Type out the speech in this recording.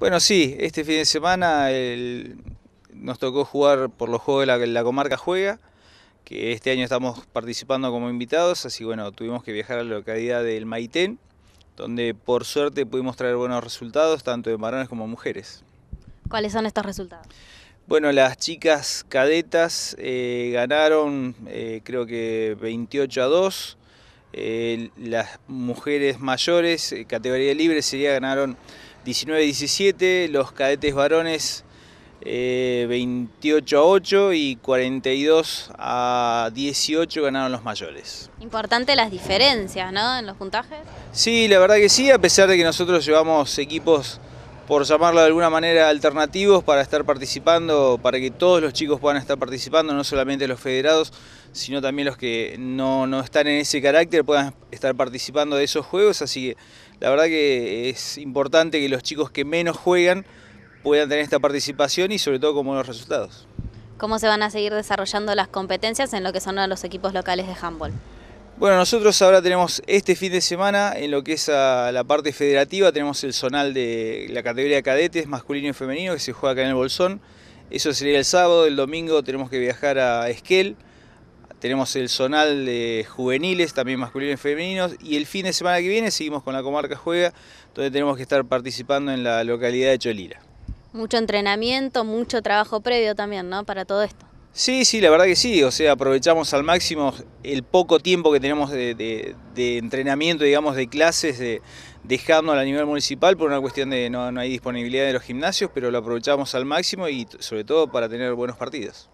Bueno, sí, este fin de semana nos tocó jugar por los juegos de la, comarca Juega, que este año estamos participando como invitados, así bueno, tuvimos que viajar a la localidad del Maitén, donde por suerte pudimos traer buenos resultados, tanto de varones como mujeres. ¿Cuáles son estos resultados? Bueno, las chicas cadetas eh, ganaron eh, creo que 28 a 2, eh, las mujeres mayores, categoría libre, sería ganaron 19-17, los cadetes varones 28 eh, a 8 y 42 a 18 ganaron los mayores. Importante las diferencias, ¿no? En los puntajes. Sí, la verdad que sí, a pesar de que nosotros llevamos equipos, por llamarlo de alguna manera, alternativos para estar participando, para que todos los chicos puedan estar participando, no solamente los federados, sino también los que no, no están en ese carácter puedan estar participando de esos juegos, así que la verdad que es importante que los chicos que menos juegan puedan tener esta participación y sobre todo con buenos resultados. ¿Cómo se van a seguir desarrollando las competencias en lo que son los equipos locales de handball? Bueno, nosotros ahora tenemos este fin de semana en lo que es la parte federativa, tenemos el zonal de la categoría de cadetes masculino y femenino que se juega acá en el Bolsón. Eso sería el sábado, el domingo tenemos que viajar a Esquel, tenemos el zonal de juveniles, también masculinos y femeninos, y el fin de semana que viene seguimos con la comarca Juega, donde tenemos que estar participando en la localidad de Cholira. Mucho entrenamiento, mucho trabajo previo también, ¿no? Para todo esto. Sí, sí, la verdad que sí, o sea, aprovechamos al máximo el poco tiempo que tenemos de, entrenamiento, digamos, de clases, de, dejando a nivel municipal por una cuestión de no, no hay disponibilidad de los gimnasios, pero lo aprovechamos al máximo y sobre todo para tener buenos partidos.